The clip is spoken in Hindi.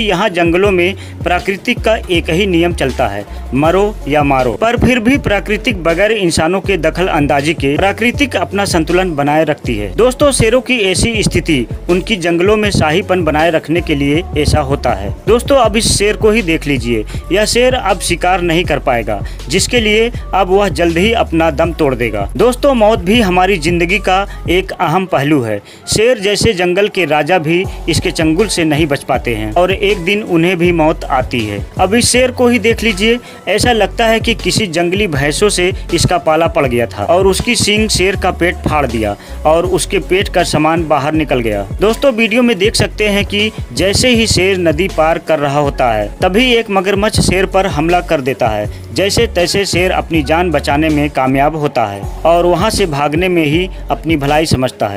यहाँ जंगलों में प्राकृतिक का एक ही नियम चलता है, मरो या मारो। पर फिर भी प्राकृतिक बगैर इंसानों के दखल अंदाजी के प्राकृतिक अपना संतुलन बनाए रखती है। दोस्तों, शेरों की ऐसी स्थिति उनकी जंगलों में शाहीपन बनाए रखने के लिए ऐसा होता है। दोस्तों, अब इस शेर को ही देख लीजिए। यह शेर अब शिकार नहीं कर पाएगा, जिसके लिए अब वह जल्द ही अपना दम तोड़ देगा। दोस्तों, मौत भी हमारी ज़िंदगी का एक अहम पहलू है। शेर जैसे जंगल के राजा भी इसके चंगुल से नहीं बच पाते हैं और एक दिन उन्हें भी मौत आती है। अब इस शेर को ही देख लीजिए। ऐसा लगता है कि किसी जंगली भैंसों से इसका पाला पड़ गया था और उसकी सींग शेर का पेट फाड़ दिया और उसके पेट का सामान बाहर निकल गया। दोस्तों, वीडियो में देख सकते हैं कि जैसे ही शेर नदी पार कर रहा होता है, तभी एक मगरमच्छ शेर पर हमला कर देता है। जैसे तैसे शेर अपनी जान बचाने में कामयाब होता है और वहाँ से भागने में ही अपनी भलाई समझता है।